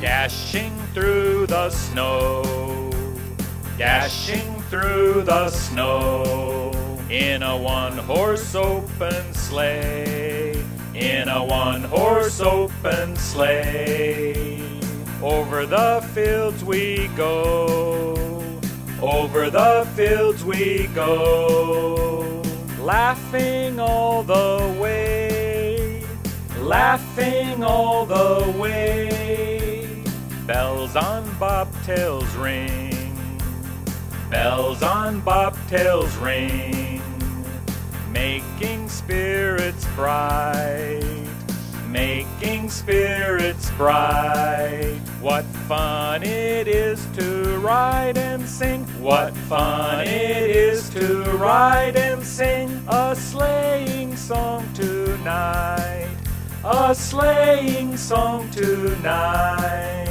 Dashing through the snow, dashing through the snow. In a one horse open sleigh, in a one horse open sleigh. Over the fields we go, over the fields we go, laughing all the way, laughing all the way. Bells on bobtails ring, bells on bobtails ring, making spirits bright, making spirits bright. What fun it is to ride and sing, what fun it is to ride and sing. A sleighing song tonight, a sleighing song tonight.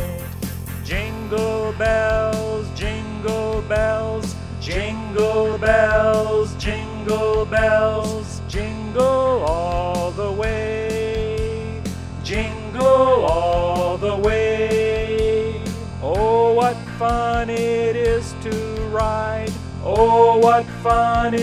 Jingle bells, jingle bells, jingle bells, jingle bells, jingle all the way, jingle all the way. Oh, what fun it is to ride! Oh, what fun it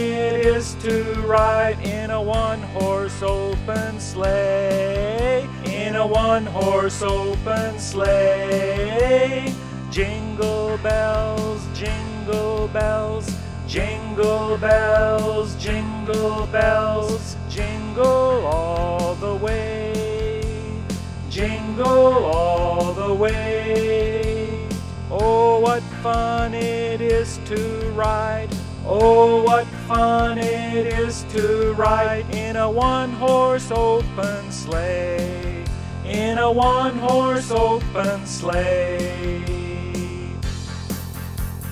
is to ride in a one horse open sleigh! In a one horse open sleigh! Jingle bells, jingle bells, jingle bells, jingle bells, jingle all the way, jingle all the way. Oh, what fun it is to ride! Oh, what fun it is to ride in a one horse open sleigh! In a one horse open sleigh.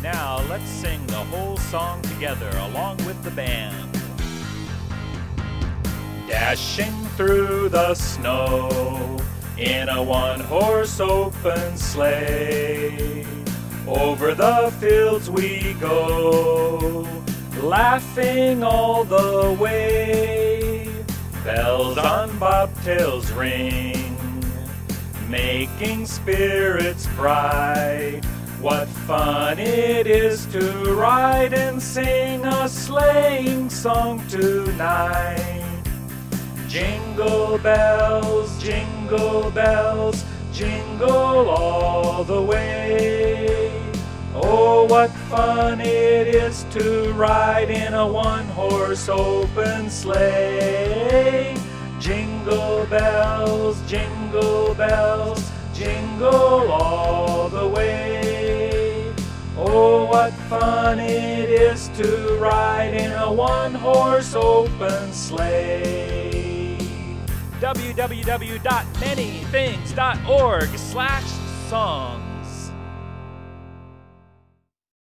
Now let's sing the whole song together along with the band. Dashing through the snow in a one horse open sleigh. Over the fields we go, laughing all the way. Bells on bobtails ring, making spirits bright. What fun it is to ride and sing a sleighing song tonight. Jingle bells, jingle bells, jingle all the way. Oh, what fun it is to ride in a one horse open sleigh. Jingle bells, jingle bells, jingle all what fun it is to ride in a one horse open sleigh. Www.manythings.org slash songs